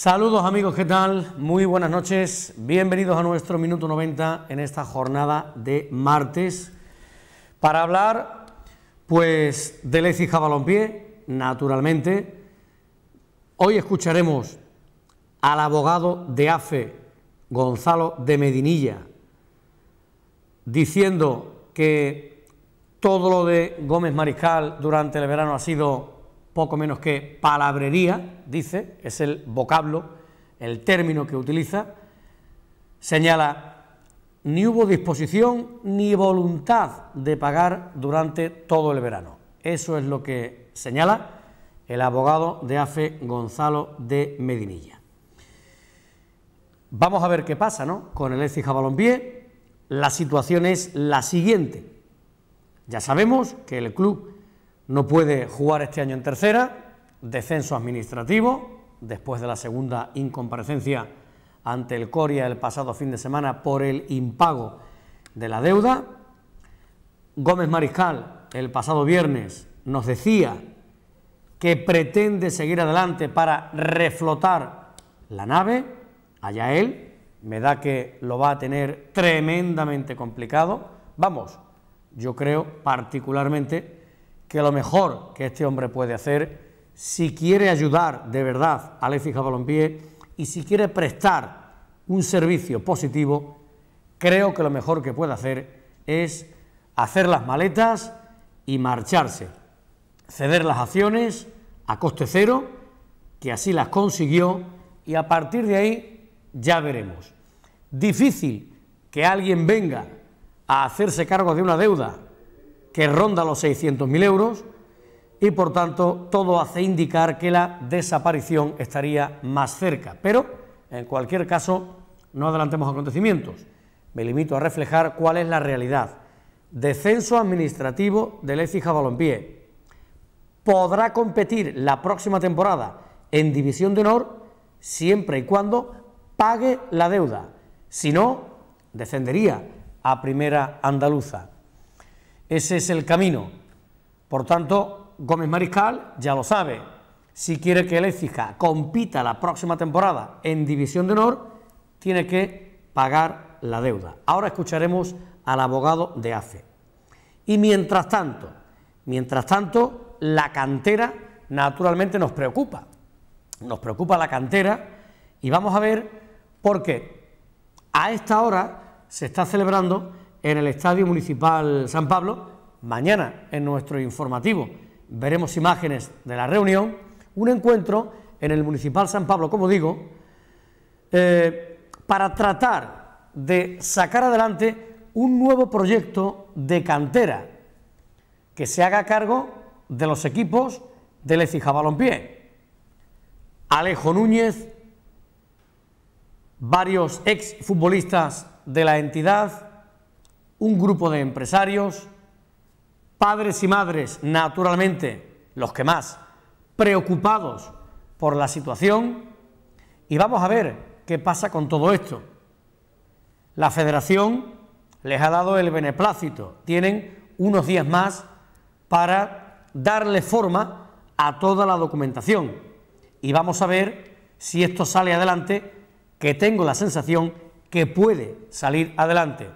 Saludos amigos, ¿qué tal? Muy buenas noches, bienvenidos a nuestro Minuto 90 en esta jornada de martes para hablar pues del Ecija Balompié, naturalmente. Hoy escucharemos al abogado de AFE, Gonzalo de Medinilla, diciendo que todo lo de Gómez Mariscal durante el verano ha sido poco menos que palabrería, dice, es el vocablo, el término que utiliza, señala, ni hubo disposición ni voluntad de pagar durante todo el verano. Eso es lo que señala el abogado de AFE Gonzalo de Medinilla. Vamos a ver qué pasa ¿no? con el Ecija Balompié. La situación es la siguiente. Ya sabemos que el club no puede jugar este año en tercera, descenso administrativo, después de la segunda incomparecencia ante el Coria el pasado fin de semana por el impago de la deuda. Gómez Mariscal el pasado viernes nos decía que pretende seguir adelante para reflotar la nave, allá él, me da que lo va a tener tremendamente complicado. Vamos, yo creo particularmente que lo mejor que este hombre puede hacer, si quiere ayudar de verdad al EFIJA Balompié y si quiere prestar un servicio positivo, creo que lo mejor que puede hacer es hacer las maletas y marcharse, ceder las acciones a coste cero, que así las consiguió, y a partir de ahí ya veremos. Difícil que alguien venga a hacerse cargo de una deuda que ronda los 600.000 euros y por tanto todo hace indicar que la desaparición estaría más cerca. Pero, en cualquier caso, no adelantemos acontecimientos. Me limito a reflejar cuál es la realidad. Descenso administrativo del Écija Balompié. Podrá competir la próxima temporada en División de Honor siempre y cuando pague la deuda. Si no, descendería a Primera Andaluza. Ese es el camino. Por tanto, Gómez Mariscal ya lo sabe. Si quiere que el Écija compita la próxima temporada en División de Honor, tiene que pagar la deuda. Ahora escucharemos al abogado de AFE. Y mientras tanto, mientras tanto, la cantera naturalmente nos preocupa. Nos preocupa la cantera y vamos a ver por qué. A esta hora se está celebrando en el Estadio Municipal San Pablo. Mañana en nuestro informativo veremos imágenes de la reunión, un encuentro en el Municipal San Pablo, como digo, eh, para tratar de sacar adelante un nuevo proyecto de cantera que se haga cargo de los equipos del Ecija Balompié. Alejo Núñez, varios ex futbolistas de la entidad, un grupo de empresarios, padres y madres, naturalmente, los que más, preocupados por la situación, y vamos a ver qué pasa con todo esto. La federación les ha dado el beneplácito, tienen unos días más para darle forma a toda la documentación, y vamos a ver si esto sale adelante, que tengo la sensación que puede salir adelante.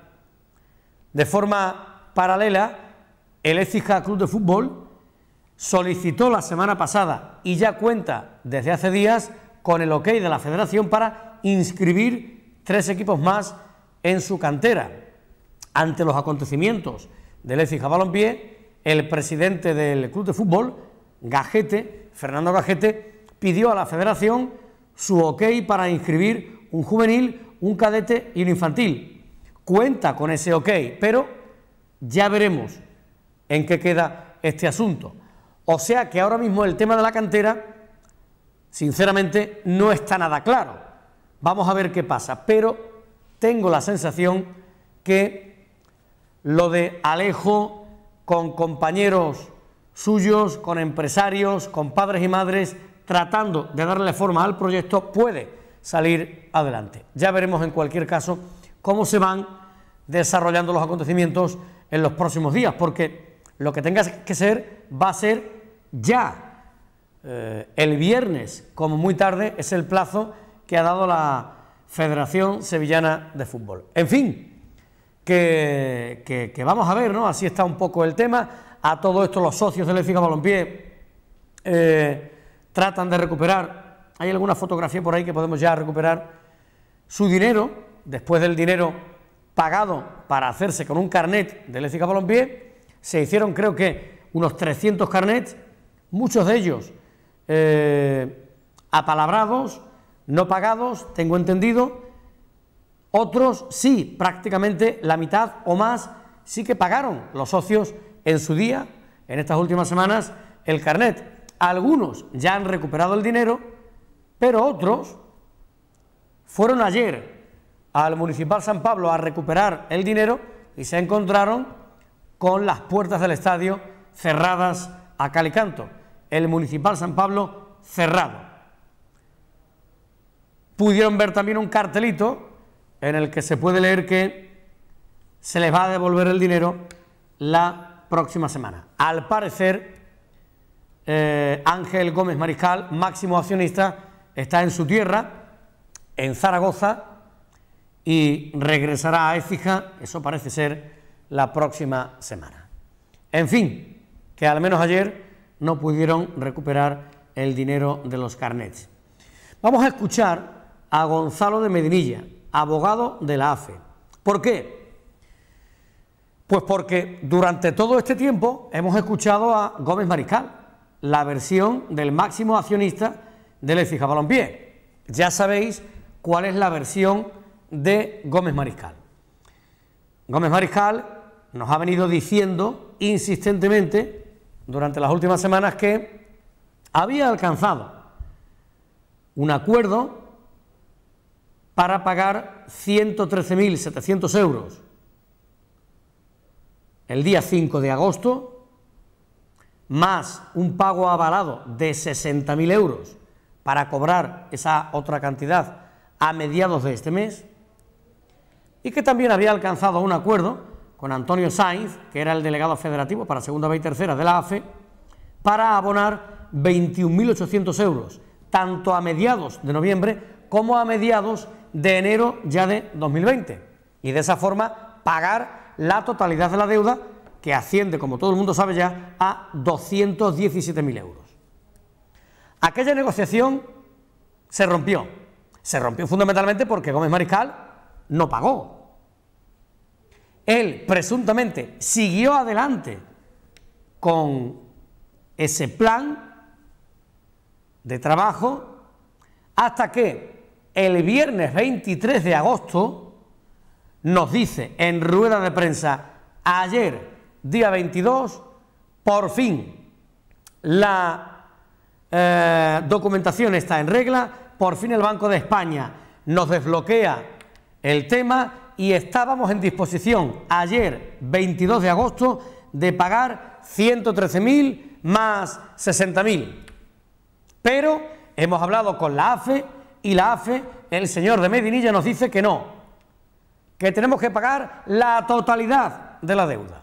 De forma paralela, el Écija Club de Fútbol solicitó la semana pasada y ya cuenta desde hace días con el ok de la federación para inscribir tres equipos más en su cantera. Ante los acontecimientos del Écija Balompié, el presidente del Club de Fútbol, Gajete, Fernando Gajete, pidió a la federación su ok para inscribir un juvenil, un cadete y un infantil cuenta con ese ok, pero ya veremos en qué queda este asunto. O sea que ahora mismo el tema de la cantera, sinceramente, no está nada claro. Vamos a ver qué pasa, pero tengo la sensación que lo de Alejo con compañeros suyos, con empresarios, con padres y madres, tratando de darle forma al proyecto, puede salir adelante. Ya veremos en cualquier caso cómo se van desarrollando los acontecimientos en los próximos días, porque lo que tenga que ser va a ser ya. eh, el viernes, como muy tarde, es el plazo que ha dado la Federación Sevillana de Fútbol. En fin, que, vamos a ver, ¿no? Así está un poco el tema. A todo esto los socios del Éfica Balompié eh, tratan de recuperar, hay alguna fotografía por ahí que podemos ya recuperar, su dinero, después del dinero pagado para hacerse con un carnet del Éfica Balompié, se hicieron creo que unos 300 carnets, muchos de ellos eh, apalabrados, no pagados, tengo entendido, otros sí, prácticamente la mitad o más sí que pagaron los socios en su día, en estas últimas semanas, el carnet. Algunos ya han recuperado el dinero, pero otros fueron ayer al Municipal San Pablo a recuperar el dinero y se encontraron con las puertas del estadio cerradas a calicanto el Municipal San Pablo cerrado. Pudieron ver también un cartelito en el que se puede leer que se les va a devolver el dinero la próxima semana. Al parecer, eh, Ángel Gómez Mariscal, máximo accionista, está en su tierra, en Zaragoza, y regresará a Écija, eso parece ser la próxima semana. En fin, que al menos ayer no pudieron recuperar el dinero de los carnets. Vamos a escuchar a Gonzalo de Medinilla, abogado de la AFE. ¿Por qué? Pues porque durante todo este tiempo hemos escuchado a Gómez Mariscal, la versión del máximo accionista del Ecija Balompié. Ya sabéis cuál es la versión de Gómez Mariscal. Gómez Mariscal nos ha venido diciendo insistentemente durante las últimas semanas que había alcanzado un acuerdo para pagar 113.700 euros el día 5 de agosto, más un pago avalado de 60.000 euros para cobrar esa otra cantidad a mediados de este mes, y que también había alcanzado un acuerdo con Antonio Sainz, que era el delegado federativo para segunda vez y tercera de la AFE, para abonar 21.800 euros, tanto a mediados de noviembre como a mediados de enero ya de 2020. Y de esa forma pagar la totalidad de la deuda, que asciende, como todo el mundo sabe ya, a 217.000 euros. Aquella negociación se rompió. Se rompió fundamentalmente porque Gómez Mariscal no pagó. Él presuntamente siguió adelante con ese plan de trabajo hasta que el viernes 23 de agosto nos dice en rueda de prensa ayer, día 22, por fin la eh, documentación está en regla, por fin el Banco de España nos desbloquea el tema y estábamos en disposición ayer, 22 de agosto, de pagar 113.000 más 60.000. Pero hemos hablado con la AFE y la AFE, el señor de Medinilla nos dice que no, que tenemos que pagar la totalidad de la deuda.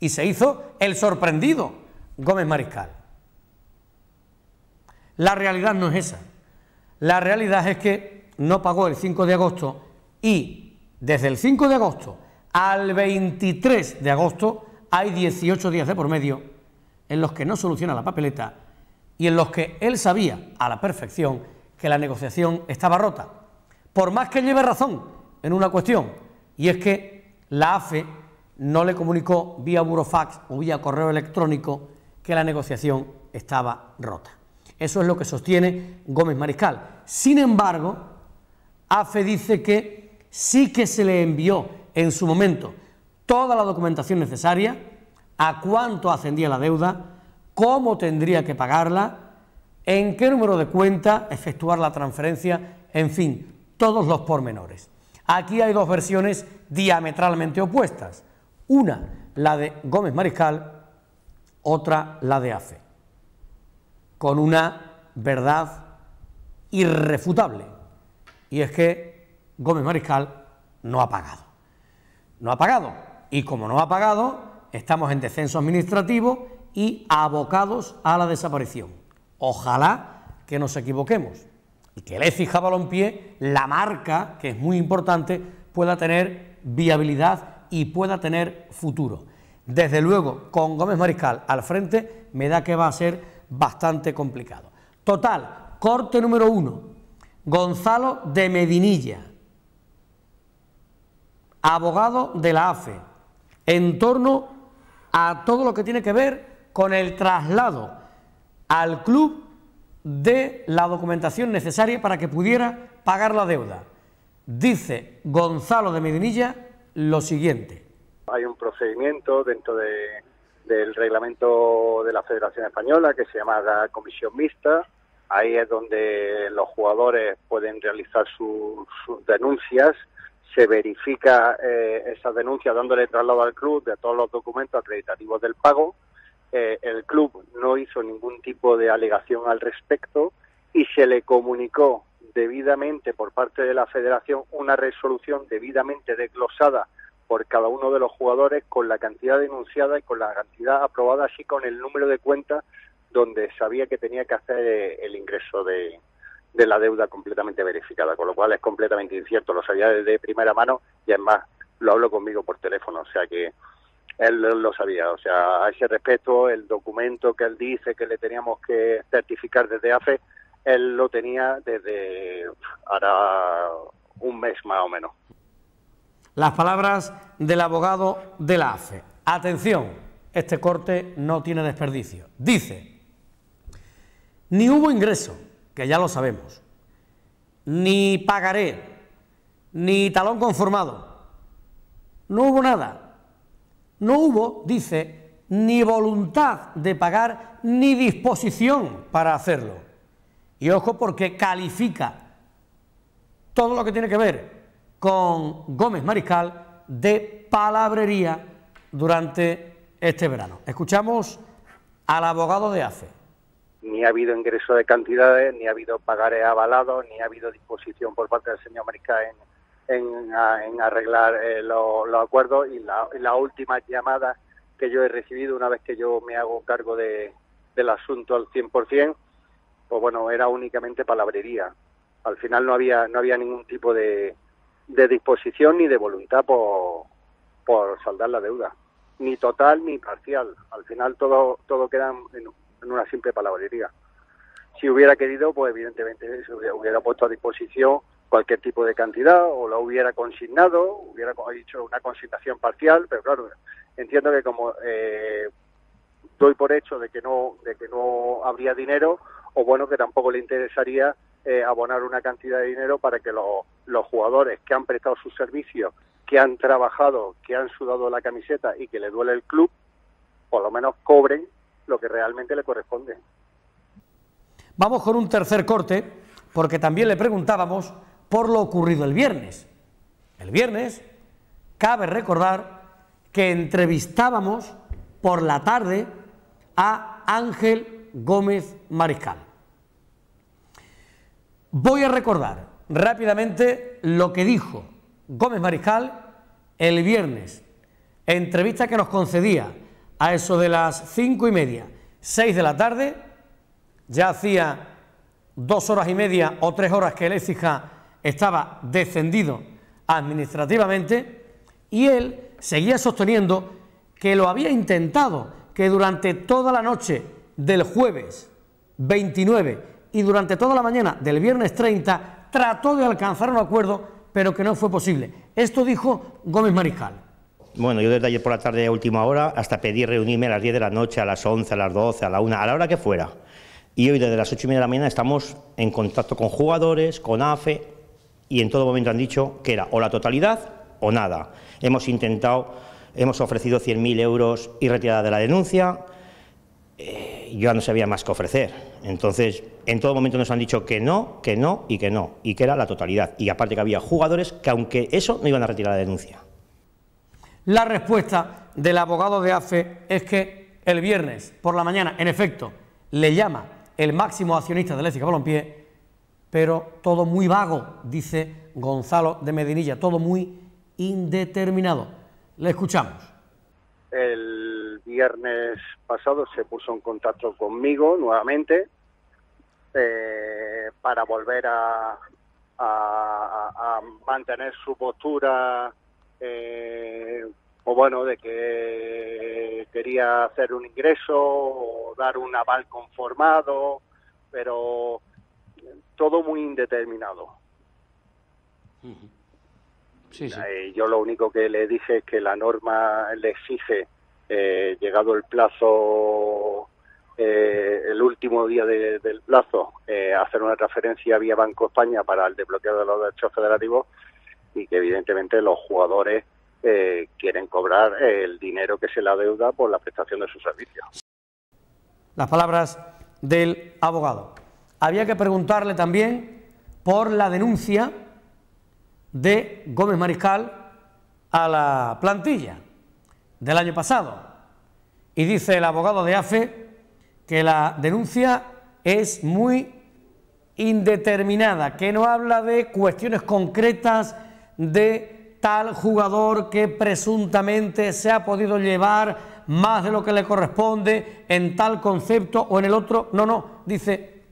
Y se hizo el sorprendido Gómez Mariscal. La realidad no es esa. La realidad es que no pagó el 5 de agosto y desde el 5 de agosto al 23 de agosto hay 18 días de por medio en los que no soluciona la papeleta y en los que él sabía a la perfección que la negociación estaba rota. Por más que lleve razón en una cuestión, y es que la AFE no le comunicó vía burofax o vía correo electrónico que la negociación estaba rota. Eso es lo que sostiene Gómez Mariscal. Sin embargo, AFE dice que sí que se le envió en su momento toda la documentación necesaria, a cuánto ascendía la deuda, cómo tendría que pagarla, en qué número de cuenta efectuar la transferencia, en fin, todos los pormenores. Aquí hay dos versiones diametralmente opuestas. Una, la de Gómez Mariscal, otra, la de AFE, con una verdad irrefutable. Y es que Gómez Mariscal no ha pagado. No ha pagado. Y como no ha pagado, estamos en descenso administrativo y abocados a la desaparición. Ojalá que nos equivoquemos y que el Écija Balompié, la marca, que es muy importante, pueda tener viabilidad y pueda tener futuro. Desde luego, con Gómez Mariscal al frente, me da que va a ser bastante complicado. Total, corte número uno, Gonzalo de Medinilla, abogado de la AFE, en torno a todo lo que tiene que ver con el traslado al club de la documentación necesaria para que pudiera pagar la deuda. Dice Gonzalo de Medinilla lo siguiente. Hay un procedimiento dentro del reglamento de la Federación Española que se llama la Comisión Mixta. Ahí es donde los jugadores pueden realizar sus, denuncias. Se verifica eh, esa denuncia dándole traslado al club de todos los documentos acreditativos del pago. Eh, el club no hizo ningún tipo de alegación al respecto y se le comunicó debidamente por parte de la federación una resolución debidamente desglosada por cada uno de los jugadores con la cantidad denunciada y con la cantidad aprobada, así con el número de cuentas donde sabía que tenía que hacer el ingreso de, de la deuda completamente verificada, con lo cual es completamente incierto, lo sabía de primera mano y además lo hablo conmigo por teléfono, o sea que él lo sabía. O sea, a ese respecto, el documento que él dice que le teníamos que certificar desde AFE, él lo tenía desde ahora un mes más o menos. Las palabras del abogado de la AFE. Atención, este corte no tiene desperdicio. Dice, ni hubo ingreso, que ya lo sabemos, ni pagaré, ni talón conformado. No hubo nada. No hubo, dice, ni voluntad de pagar ni disposición para hacerlo. Y ojo porque califica todo lo que tiene que ver con Gómez Mariscal de palabrería durante este verano. Escuchamos al abogado de AFE. Ni ha habido ingreso de cantidades, ni ha habido pagares avalados, ni ha habido disposición por parte del señor Mariscal en en, arreglar eh, los acuerdos y la, última llamada que yo he recibido una vez que yo me hago cargo de, del asunto al 100%, pues bueno, era únicamente palabrería. Al final no había no había ningún tipo de, disposición ni de voluntad por, por saldar la deuda, ni total ni parcial. Al final todo todo queda en, en una simple palabrería. Si hubiera querido, pues evidentemente se hubiera puesto a disposición cualquier tipo de cantidad o lo hubiera consignado, hubiera hecho una consignación parcial, pero claro, entiendo que como eh, doy por hecho de que no de que no habría dinero o bueno que tampoco le interesaría eh, abonar una cantidad de dinero para que los jugadores que han prestado sus servicios, que han trabajado, que han sudado la camiseta y que le duele el club, por lo menos cobren lo que realmente le corresponde. Vamos con un tercer corte, porque también le preguntábamos por lo ocurrido el viernes. El viernes, cabe recordar que entrevistábamos por la tarde a Ángel Gómez Mariscal. Voy a recordar rápidamente lo que dijo Gómez Mariscal el viernes, entrevista que nos concedía a eso de las cinco y media, seis de la tarde, ya hacía dos horas y media o tres horas que el Écija estaba descendido administrativamente y él seguía sosteniendo que lo había intentado, que durante toda la noche del jueves 29 y durante toda la mañana del viernes 30 trató de alcanzar un acuerdo, pero que no fue posible. Esto dijo Gómez Mariscal. Bueno, yo desde ayer por la tarde a última hora hasta pedí reunirme a las 10 de la noche, a las 11, a las 12, a la 1, a la hora que fuera. Y hoy desde las 8 y media de la mañana estamos en contacto con jugadores, con AFE, y en todo momento han dicho que era o la totalidad o nada. Hemos intentado, hemos ofrecido 100.000 euros y retirada de la denuncia, eh, yo no sabía más que ofrecer. Entonces, en todo momento nos han dicho que no, que no y que no, y que era la totalidad. Y aparte que había jugadores que aunque eso no iban a retirar la denuncia. La respuesta del abogado de AFE es que el viernes por la mañana, en efecto, le llama el máximo accionista del Ética Balompié pero todo muy vago, dice Gonzalo de Medinilla, todo muy indeterminado. Le escuchamos. El viernes pasado se puso en contacto conmigo nuevamente eh, para volver a, a, mantener su postura, eh, o bueno, de que quería hacer un ingreso o dar un aval conformado, pero todo muy indeterminado. Eh, yo lo único que le dije es que la norma le exige, eh, llegado el plazo, eh, el último día del plazo, hacer una transferencia vía Banco España para el desbloqueo de los derechos federativos y que evidentemente los jugadores quieren cobrar el dinero que se le adeuda por la prestación de sus servicios. Las palabras del abogado. Había que preguntarle también por la denuncia de Gómez Mariscal a la plantilla del año pasado. Y dice el abogado de AFE que la denuncia es muy indeterminada, que no habla de cuestiones concretas de tal jugador que presuntamente se ha podido llevar más de lo que le corresponde en tal concepto o en el otro. No, no, dice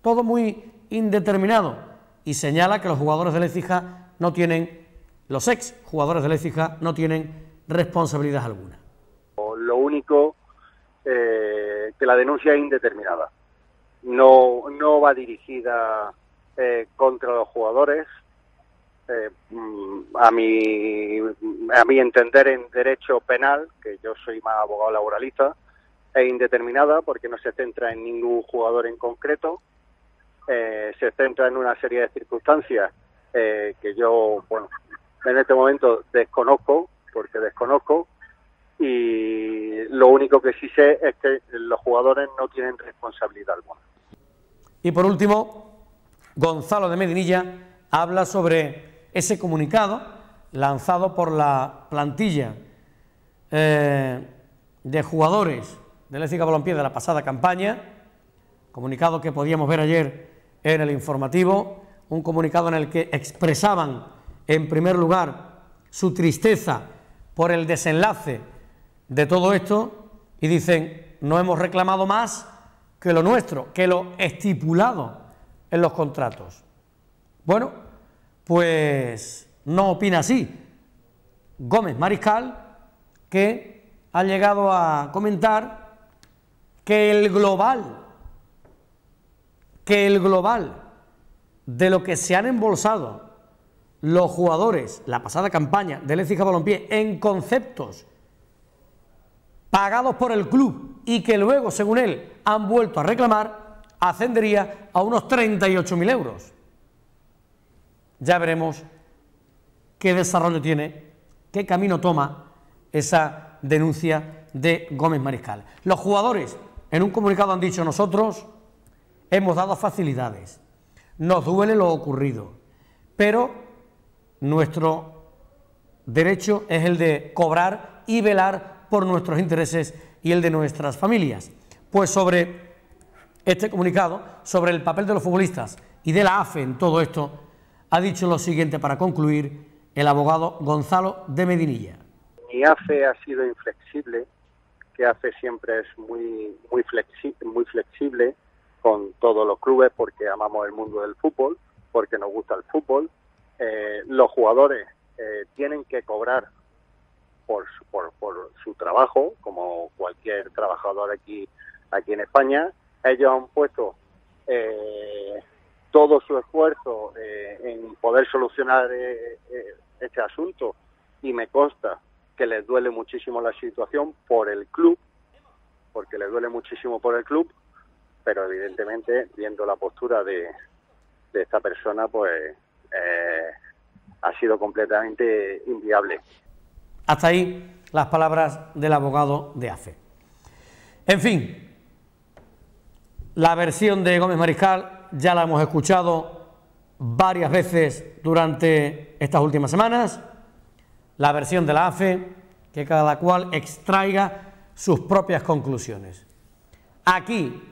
todo muy indeterminado y señala que los jugadores de Lecija no tienen, los ex jugadores de Lecija no tienen responsabilidad alguna. Lo único eh, que la denuncia es indeterminada, no, no va dirigida eh, contra los jugadores. Eh, mm, a mi a mi entender en derecho penal, que yo soy más abogado laboralista, es indeterminada porque no se centra en ningún jugador en concreto, eh, se centra en una serie de circunstancias eh, que yo, bueno, en este momento desconozco, porque desconozco, y lo único que sí sé es que los jugadores no tienen responsabilidad alguna. Y por último, Gonzalo de Medinilla habla sobre ese comunicado lanzado por la plantilla eh, de jugadores del Ética Balompié de la pasada campaña, comunicado que podíamos ver ayer en el informativo, un comunicado en el que expresaban, en primer lugar, su tristeza por el desenlace de todo esto y dicen, no hemos reclamado más que lo nuestro, que lo estipulado en los contratos. Bueno, pues no opina así. Gómez Mariscal, que ha llegado a comentar que el global que el global de lo que se han embolsado los jugadores la pasada campaña del Écija Balompié en conceptos pagados por el club y que luego, según él, han vuelto a reclamar, ascendería a unos 38.000 euros. Ya veremos qué desarrollo tiene, qué camino toma esa denuncia de Gómez Mariscal. Los jugadores en un comunicado han dicho nosotros hemos dado facilidades, nos duele lo ocurrido, pero nuestro derecho es el de cobrar y velar por nuestros intereses y el de nuestras familias. Pues sobre este comunicado, sobre el papel de los futbolistas y de la AFE en todo esto, ha dicho lo siguiente para concluir el abogado Gonzalo de Medinilla. Mi AFE ha sido inflexible, que AFE siempre es muy, muy, muy flexible con todos los clubes porque amamos el mundo del fútbol, porque nos gusta el fútbol. Eh, los jugadores eh, tienen que cobrar por, por, por, su trabajo, como cualquier trabajador aquí, aquí en España. Ellos han puesto eh, todo su esfuerzo en poder solucionar este asunto y me consta que les duele muchísimo la situación por el club, porque les duele muchísimo por el club pero evidentemente viendo la postura de, esta persona pues eh, ha sido completamente inviable. Hasta ahí las palabras del abogado de AFE. En fin, la versión de Gómez Mariscal ya la hemos escuchado varias veces durante estas últimas semanas. La versión de la AFE, que cada cual extraiga sus propias conclusiones. Aquí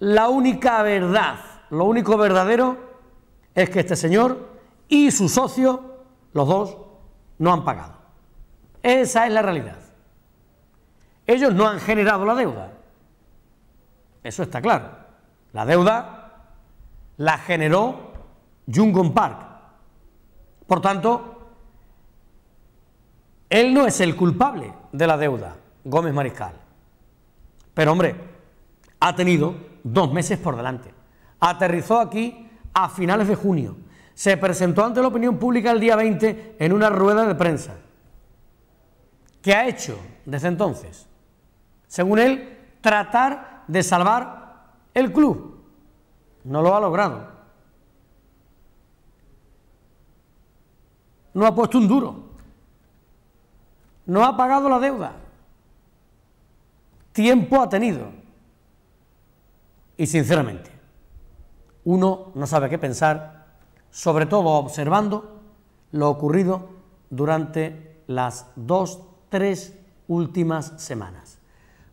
la única verdad, lo único verdadero es que este señor y su socio, los dos, no han pagado. Esa es la realidad. Ellos no han generado la deuda. Eso está claro. La deuda la generó Jungon Park. Por tanto, él no es el culpable de la deuda, Gómez Mariscal. Pero hombre, ha tenido dos meses por delante. Aterrizó aquí a finales de junio. Se presentó ante la opinión pública el día 20 en una rueda de prensa. ¿Qué ha hecho desde entonces? Según él, tratar de salvar el club. No lo ha logrado. No ha puesto un duro. No ha pagado la deuda. Tiempo ha tenido. Y sinceramente, uno no sabe qué pensar, sobre todo observando lo ocurrido durante las dos, tres últimas semanas,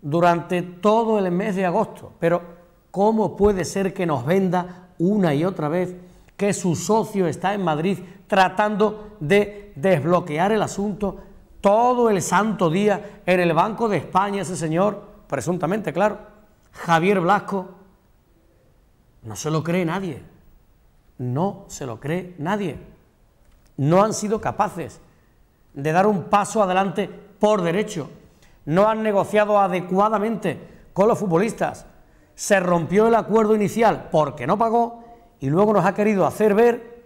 durante todo el mes de agosto. Pero, ¿cómo puede ser que nos venda una y otra vez que su socio está en Madrid tratando de desbloquear el asunto todo el santo día en el Banco de España, ese señor, presuntamente, claro, Javier Blasco, no se lo cree nadie, no se lo cree nadie. No han sido capaces de dar un paso adelante por derecho, no han negociado adecuadamente con los futbolistas, se rompió el acuerdo inicial porque no pagó y luego nos ha querido hacer ver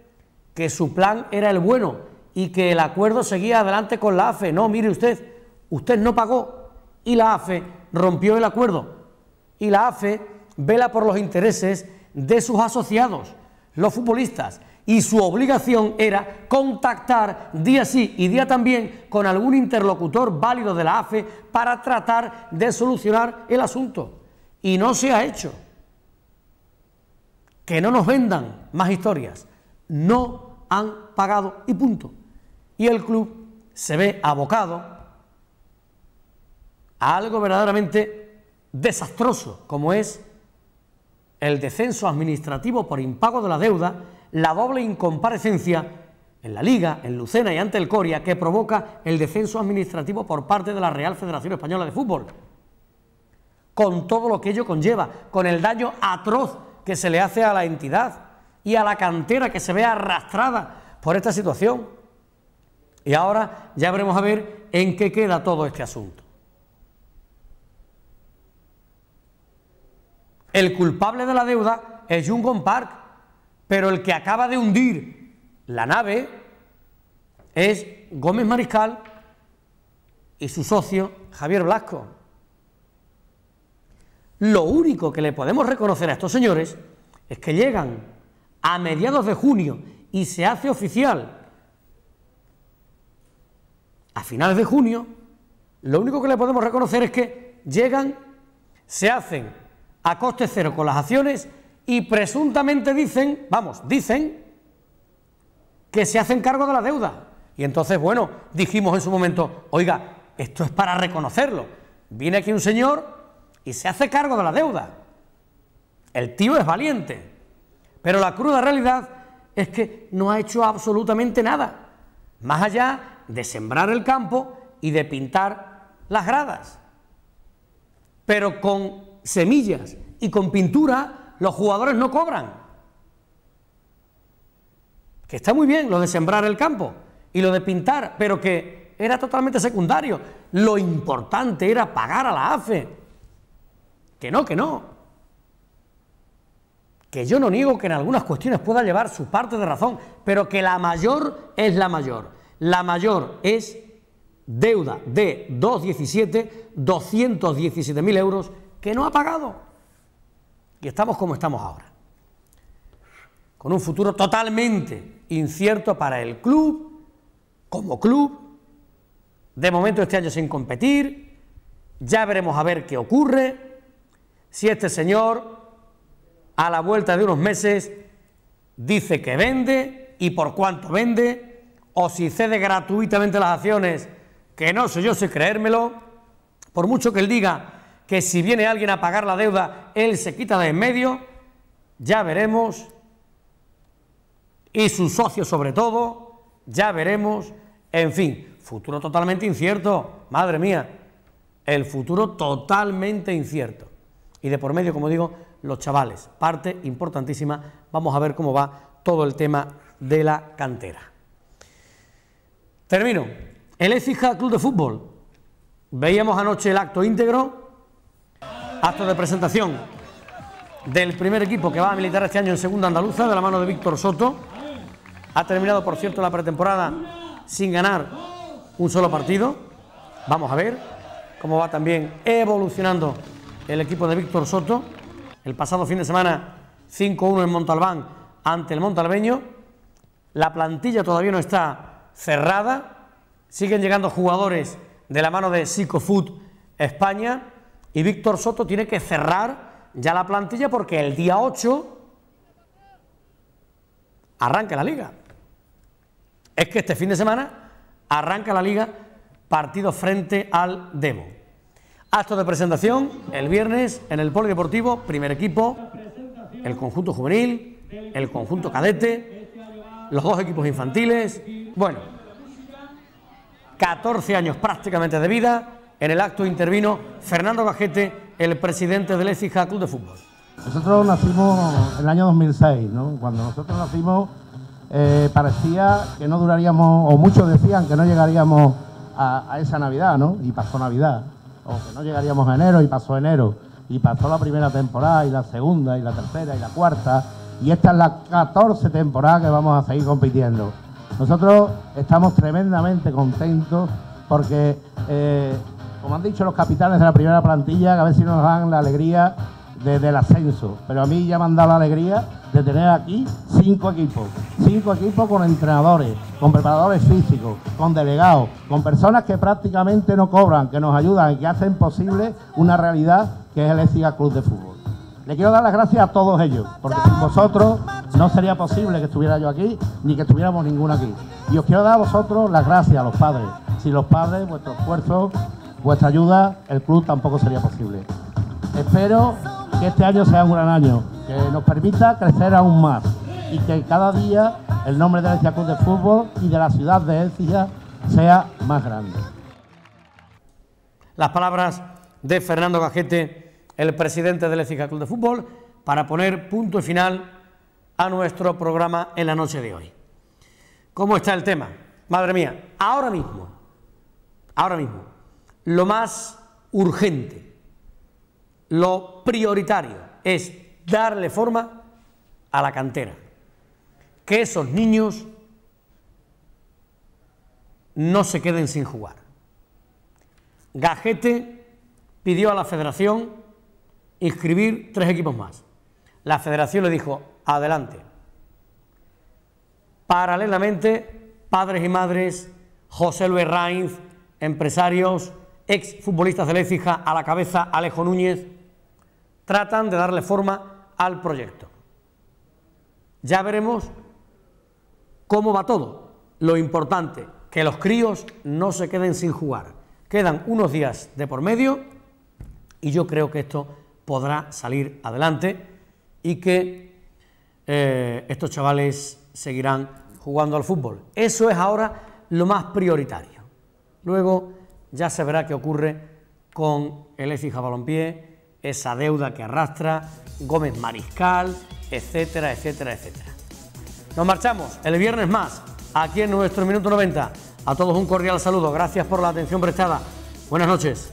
que su plan era el bueno y que el acuerdo seguía adelante con la AFE. No, mire usted, usted no pagó y la AFE rompió el acuerdo. Y la AFE vela por los intereses de sus asociados, los futbolistas, y su obligación era contactar día sí y día también con algún interlocutor válido de la AFE para tratar de solucionar el asunto. Y no se ha hecho. Que no nos vendan más historias. No han pagado y punto y el club se ve abocado a algo verdaderamente desastroso, como es el descenso administrativo por impago de la deuda, la doble incomparecencia en la Liga, en Lucena y ante el Coria, que provoca el descenso administrativo por parte de la Real Federación Española de Fútbol, con todo lo que ello conlleva, con el daño atroz que se le hace a la entidad y a la cantera que se ve arrastrada por esta situación. Y ahora ya veremos a ver en qué queda todo este asunto. El culpable de la deuda es Jungon Park, pero el que acaba de hundir la nave es Gómez Mariscal y su socio Javier Blasco. Lo único que le podemos reconocer a estos señores es que llegan a mediados de junio y se hace oficial a finales de junio, lo único que le podemos reconocer es que llegan, se hacen a coste cero con las acciones y presuntamente dicen, vamos, dicen que se hacen cargo de la deuda. Y entonces, bueno, dijimos en su momento, oiga, esto es para reconocerlo. Viene aquí un señor y se hace cargo de la deuda. El tío es valiente. Pero la cruda realidad es que no ha hecho absolutamente nada. Más allá de sembrar el campo y de pintar las gradas. Pero con semillas y con pintura los jugadores no cobran. Que está muy bien lo de sembrar el campo y lo de pintar, pero que era totalmente secundario. Lo importante era pagar a la AFE. Que no, que no. Que yo no niego que en algunas cuestiones pueda llevar su parte de razón, pero que la mayor es la mayor. La mayor es deuda de 217, 217.000 euros que no ha pagado. Y estamos como estamos ahora. Con un futuro totalmente incierto para el club, como club. De momento este año sin competir. Ya veremos a ver qué ocurre. Si este señor, a la vuelta de unos meses, dice que vende y por cuánto vende o si cede gratuitamente las acciones, que no sé yo si creérmelo, por mucho que él diga que si viene alguien a pagar la deuda, él se quita de en medio, ya veremos, y su socio sobre todo, ya veremos, en fin, futuro totalmente incierto, madre mía, el futuro totalmente incierto. Y de por medio, como digo, los chavales. Parte importantísima. Vamos a ver cómo va todo el tema de la cantera. Termino. El Ecija Club de Fútbol. Veíamos anoche el acto íntegro, acto de presentación del primer equipo que va a militar este año en segunda andaluza, de la mano de Víctor Soto. Ha terminado, por cierto, la pretemporada sin ganar un solo partido. Vamos a ver cómo va también evolucionando el equipo de Víctor Soto. El pasado fin de semana 5-1 en Montalbán ante el Montalbeño. La plantilla todavía no está cerrada. Siguen llegando jugadores de la mano de Psicofood España y Víctor Soto tiene que cerrar ya la plantilla porque el día 8 arranca la liga. Es que este fin de semana arranca la liga partido frente al Demo. Acto de presentación el viernes en el Polideportivo, primer equipo, el conjunto juvenil, el conjunto cadete, los dos equipos infantiles. Bueno, 14 años prácticamente de vida. En el acto intervino Fernando Gajete, el presidente del Ecija Club de Fútbol. Nosotros nacimos en el año 2006, ¿no? Cuando nosotros nacimos eh, parecía que no duraríamos, o muchos decían que no llegaríamos a, a esa Navidad, ¿no? Y pasó Navidad o que no llegaríamos a enero y pasó enero, y pasó la primera temporada y la segunda y la tercera y la cuarta, y esta es la 14 temporada que vamos a seguir compitiendo. Nosotros estamos tremendamente contentos porque, eh, como han dicho los capitanes de la primera plantilla, a ver si nos dan la alegría del ascenso, pero a mí ya me han dado la alegría de tener aquí cinco equipos, cinco equipos con entrenadores, con preparadores físicos, con delegados, con personas que prácticamente no cobran, que nos ayudan y que hacen posible una realidad que es el ESIGA Club de Fútbol. Le quiero dar las gracias a todos ellos, porque sin vosotros no sería posible que estuviera yo aquí, ni que estuviéramos ninguno aquí. Y os quiero dar a vosotros las gracias a los padres. Sin los padres, vuestro esfuerzo, vuestra ayuda, el club tampoco sería posible. Espero que este año sea un gran año, que nos permita crecer aún más y que cada día el nombre de la Club de Fútbol y de la ciudad de Elcia sea más grande. Las palabras de Fernando Gajete, el presidente del Ecija Club de Fútbol, para poner punto y final a nuestro programa en la noche de hoy. ¿Cómo está el tema? Madre mía, ahora mismo, ahora mismo, lo más urgente, lo prioritario es darle forma a la cantera. Que esos niños no se queden sin jugar. Gajete pidió a la federación inscribir tres equipos más. La federación le dijo, adelante. Paralelamente, padres y madres, José Luis Rainz, empresarios, ex futbolistas de a la cabeza Alejo Núñez, tratan de darle forma al proyecto. Ya veremos cómo va todo. Lo importante, que los críos no se queden sin jugar. Quedan unos días de por medio y yo creo que esto podrá salir adelante y que eh, estos chavales seguirán jugando al fútbol. Eso es ahora lo más prioritario. Luego ya se verá qué ocurre con el EFIJA Balompié esa deuda que arrastra Gómez Mariscal, etcétera, etcétera, etcétera. Nos marchamos el viernes más, aquí en nuestro Minuto 90. A todos un cordial saludo, gracias por la atención prestada. Buenas noches.